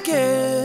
again.